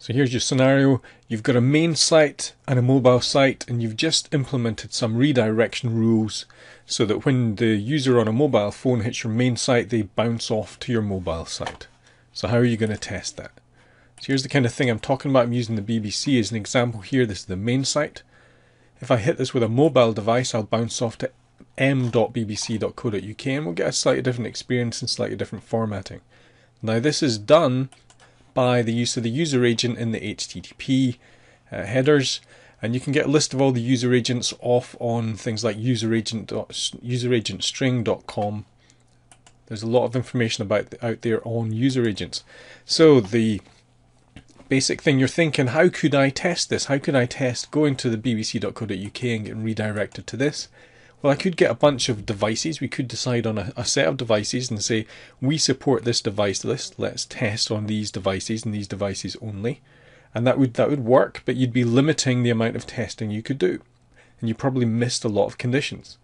So here's your scenario. You've got a main site and a mobile site and you've just implemented some redirection rules so that when the user on a mobile phone hits your main site, they bounce off to your mobile site. So how are you going to test that? So here's the kind of thing I'm talking about. I'm using the BBC as an example here. This is the main site. If I hit this with a mobile device, I'll bounce off to m.bbc.co.uk and we'll get a slightly different experience and slightly different formatting. Now this is done by the use of the user agent in the HTTP uh, headers. And you can get a list of all the user agents off on things like useragent useragentstring.com there's a lot of information about out there on user agents. So the basic thing you're thinking how could I test this? How could I test going to the bbc.co.uk and getting redirected to this well, I could get a bunch of devices. We could decide on a, a, set of devices and say, we support this device list. Let's test on these devices and these devices only. And that would, that would work, but you'd be limiting the amount of testing you could do. And you probably missed a lot of conditions.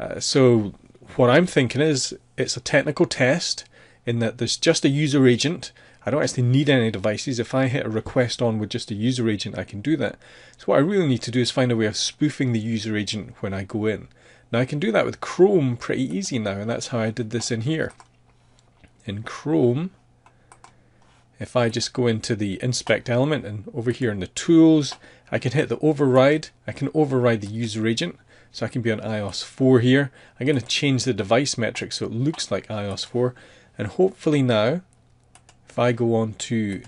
Uh, so what I'm thinking is it's a technical test in that there's just a user agent. I don't actually need any devices. If I hit a request on with just a user agent, I can do that. So what I really need to do is find a way of spoofing the user agent when I go in. Now I can do that with Chrome pretty easy now, and that's how I did this in here. In Chrome, if I just go into the inspect element and over here in the tools, I can hit the override. I can override the user agent. So I can be on iOS 4 here. I'm going to change the device metric so it looks like iOS 4. And hopefully now, if I go on to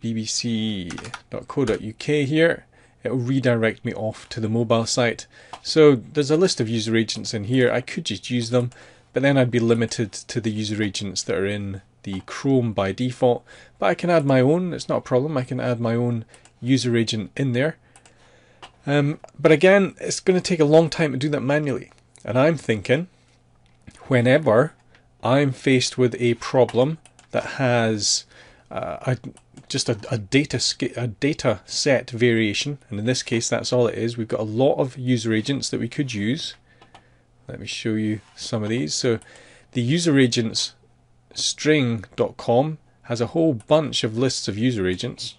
bbc.co.uk here, it will redirect me off to the mobile site. So there's a list of user agents in here. I could just use them, but then I'd be limited to the user agents that are in the Chrome by default. But I can add my own, it's not a problem. I can add my own user agent in there. Um, but again, it's going to take a long time to do that manually. And I'm thinking, whenever I'm faced with a problem that has uh, a just a, a data a data set variation, and in this case that's all it is. We've got a lot of user agents that we could use. Let me show you some of these. So the user agents string.com has a whole bunch of lists of user agents.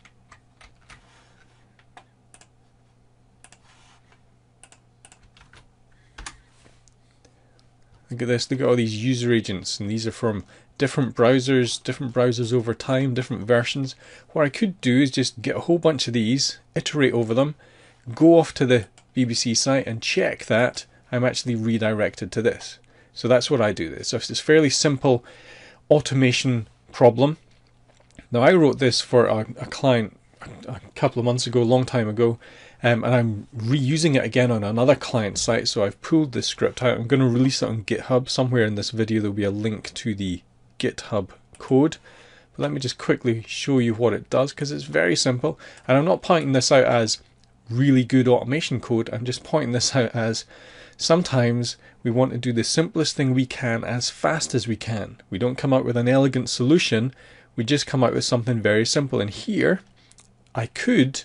Look at this, look at all these user agents, and these are from different browsers, different browsers over time, different versions. What I could do is just get a whole bunch of these, iterate over them, go off to the BBC site and check that I'm actually redirected to this. So that's what I do. So it's a fairly simple automation problem. Now I wrote this for a, a client a couple of months ago, a long time ago, um, and I'm reusing it again on another client site. So I've pulled this script out. I'm going to release it on GitHub. Somewhere in this video there'll be a link to the GitHub code. But let me just quickly show you what it does because it's very simple. And I'm not pointing this out as really good automation code. I'm just pointing this out as sometimes we want to do the simplest thing we can as fast as we can. We don't come up with an elegant solution. We just come up with something very simple. And here, I could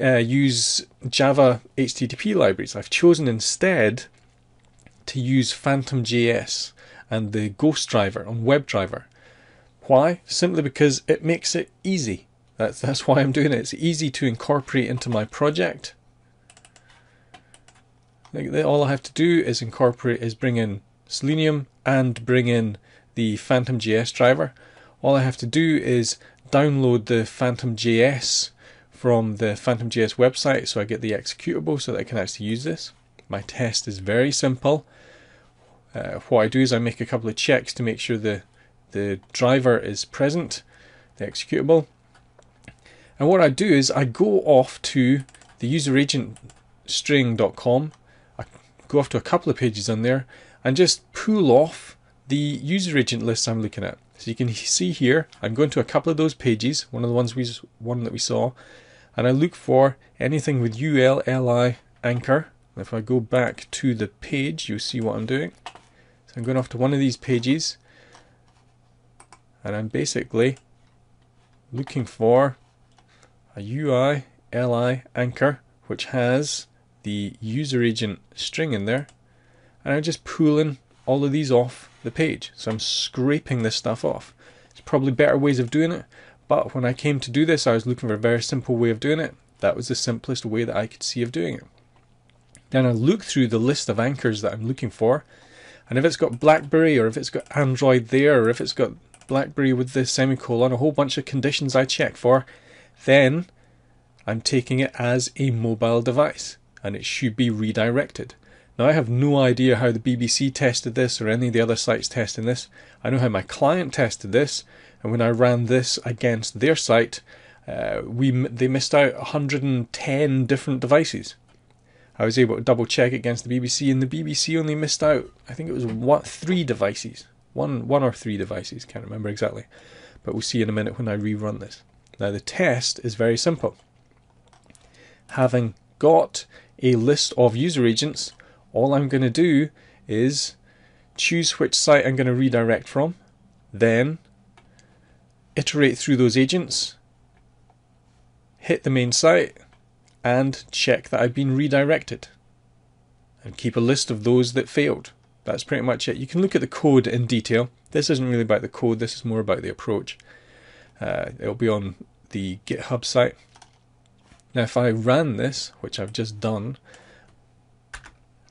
uh, use Java HTTP libraries. I've chosen instead to use PhantomJS and the GhostDriver on WebDriver. Why? Simply because it makes it easy. That's, that's why I'm doing it. It's easy to incorporate into my project. Like, All I have to do is incorporate, is bring in Selenium and bring in the PhantomJS driver. All I have to do is download the PhantomJS from the PhantomJS website so I get the executable so that I can actually use this. My test is very simple. Uh, what I do is I make a couple of checks to make sure the, the driver is present, the executable. And what I do is I go off to the user agent string.com, I go off to a couple of pages on there and just pull off the user agent list I'm looking at. So you can see here, I'm going to a couple of those pages, one of the ones we one that we saw, and I look for anything with UL, LI, anchor. If I go back to the page, you see what I'm doing. I'm going off to one of these pages and I'm basically looking for a UI li anchor which has the user agent string in there and I'm just pulling all of these off the page. So I'm scraping this stuff off. There's probably better ways of doing it, But when I came to do this, I was looking for a very simple way of doing it. That was the simplest way that I could see of doing it. Then I look through the list of anchors that I'm looking for, and if it's got BlackBerry or if it's got Android there or if it's got BlackBerry with the semicolon, a whole bunch of conditions I check for, then I'm taking it as a mobile device and it should be redirected. Now I have no idea how the BBC tested this or any of the other sites testing this. I know how my client tested this, and when I ran this against their site, uh, we they missed out 110 different devices. I was able to double check against the BBC, and the BBC only missed out. I think it was what three devices, one one or three devices. Can't remember exactly, but we'll see in a minute when I rerun this. Now the test is very simple. Having got a list of user agents, all I'm going to do is choose which site I'm going to redirect from, then iterate through those agents, hit the main site, and check that I've been redirected. And keep a list of those that failed. That's pretty much it. You can look at the code in detail. This isn't really about the code, this is more about the approach. Uh, it'll be on the GitHub site. Now, if I ran this, which I've just done,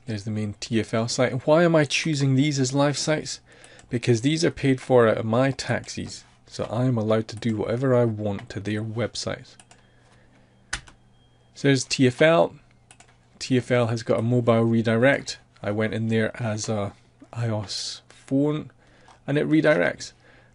there's the main TFL site. Why am I choosing these as live sites? Because these are paid for out of my taxes, so I'm allowed to do whatever I want to their websites. So there's TFL. TFL has got a mobile redirect. I went in there as a iOS phone and it redirects.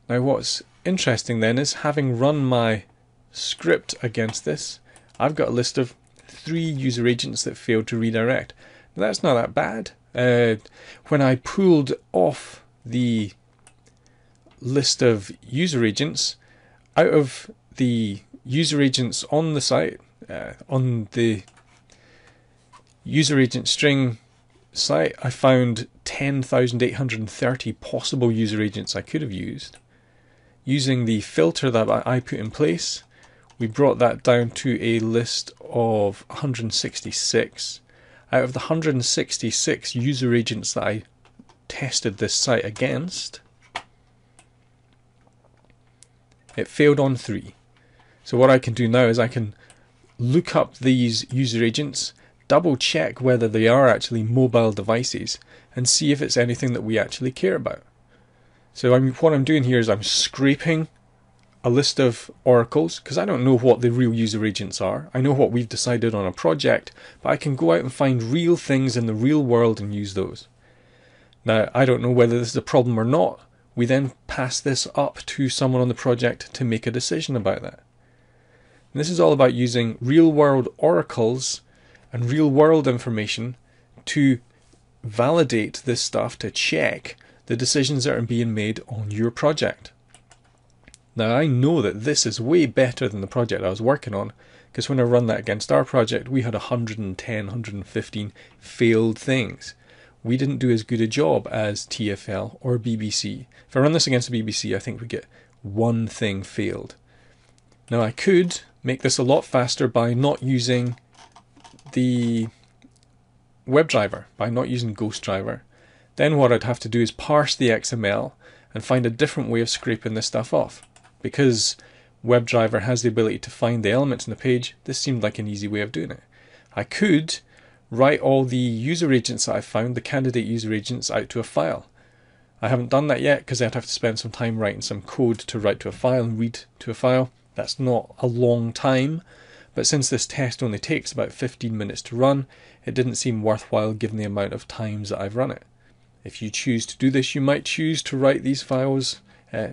Now what's interesting then is having run my script against this, I've got a list of three user agents that failed to redirect. Now, that's not that bad. Uh, when I pulled off the list of user agents, out of the user agents on the site, uh, on the user agent string site, I found 10,830 possible user agents I could have used. Using the filter that I put in place, we brought that down to a list of 166. Out of the 166 user agents that I tested this site against, it failed on three. So what I can do now is I can look up these user agents, double check whether they are actually mobile devices, and see if it's anything that we actually care about. So I'm, what I'm doing here is I'm scraping a list of oracles because I don't know what the real user agents are. I know what we've decided on a project, but I can go out and find real things in the real world and use those. Now, I don't know whether this is a problem or not. We then pass this up to someone on the project to make a decision about that. And this is all about using real world oracles and real world information to validate this stuff, to check the decisions that are being made on your project. Now, I know that this is way better than the project I was working on, because when I run that against our project, we had 110, 115 failed things. We didn't do as good a job as TFL or BBC. If I run this against the BBC, I think we get one thing failed. Now, I could make this a lot faster by not using the WebDriver, by not using GhostDriver. Then what I'd have to do is parse the XML and find a different way of scraping this stuff off. Because WebDriver has the ability to find the elements in the page, this seemed like an easy way of doing it. I could write all the user agents that I found, the candidate user agents, out to a file. I haven't done that yet because I'd have to spend some time writing some code to write to a file and read to a file. That's not a long time, but since this test only takes about 15 minutes to run, it didn't seem worthwhile given the amount of times that I've run it. If you choose to do this, you might choose to write these files uh,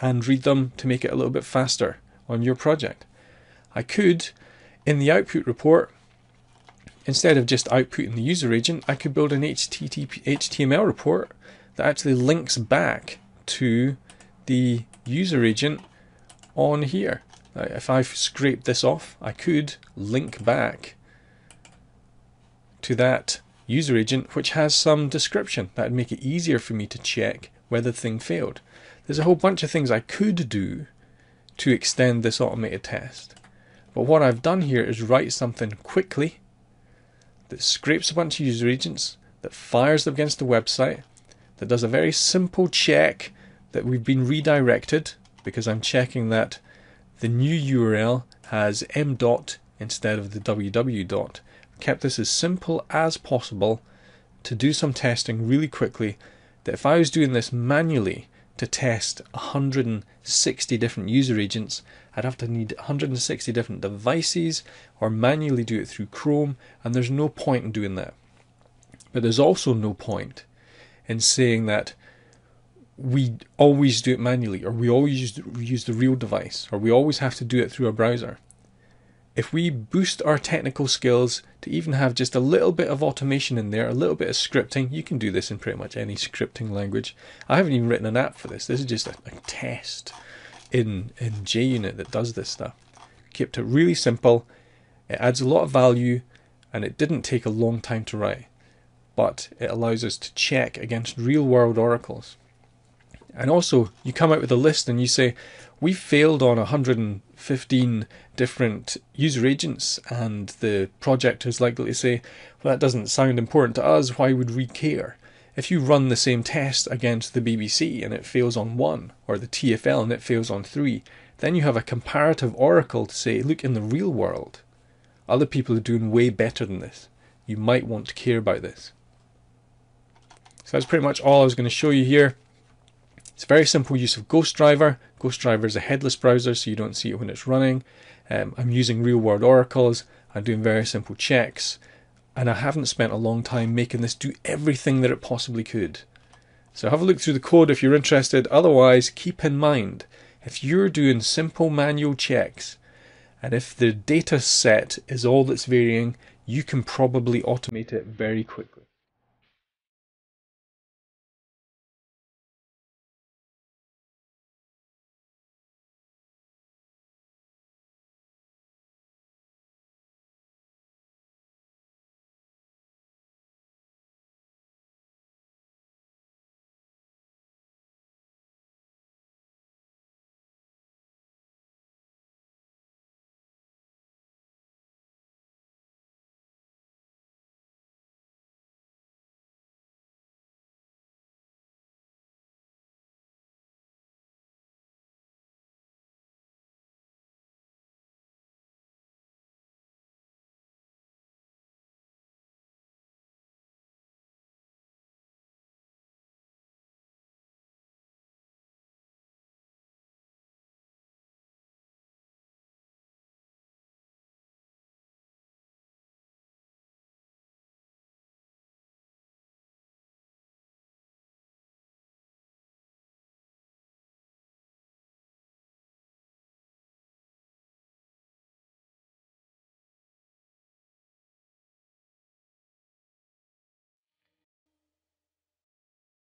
and read them to make it a little bit faster on your project. I could, in the output report, instead of just outputting the user agent, I could build an HTTP, HTML report that actually links back to the user agent on here. If I scrape this off, I could link back to that user agent which has some description. That would make it easier for me to check whether the thing failed. There's a whole bunch of things I could do to extend this automated test. But what I've done here is write something quickly that scrapes a bunch of user agents, that fires them against the website, that does a very simple check that we've been redirected because I'm checking that the new URL has m dot instead of the www dot. Kept this as simple as possible to do some testing really quickly. That if I was doing this manually to test 160 different user agents, I'd have to need 160 different devices or manually do it through Chrome, and there's no point in doing that. But there's also no point in saying that we always do it manually, or we always use, the real device, or we always have to do it through a browser. If we boost our technical skills to even have just a little bit of automation in there, a little bit of scripting, you can do this in pretty much any scripting language. I haven't even written an app for this. This is just a, a test in in JUnit that does this stuff. Kept it really simple. It adds a lot of value, and it didn't take a long time to write. But it allows us to check against real world oracles. And also, you come out with a list and you say, we failed on 115 different user agents, and the project is likely to say, well, that doesn't sound important to us, why would we care? If you run the same test against the BBC and it fails on one, or the TFL and it fails on three, then you have a comparative oracle to say, look, in the real world, other people are doing way better than this. You might want to care about this. So that's pretty much all I was going to show you here. It's a very simple use of GhostDriver. Ghost Driver is a headless browser, so you don't see it when it's running. Um, I'm using real world oracles. I'm doing very simple checks. And I haven't spent a long time making this do everything that it possibly could. So have a look through the code if you're interested. Otherwise, keep in mind, if you're doing simple manual checks, and if the data set is all that's varying, you can probably automate it very quickly.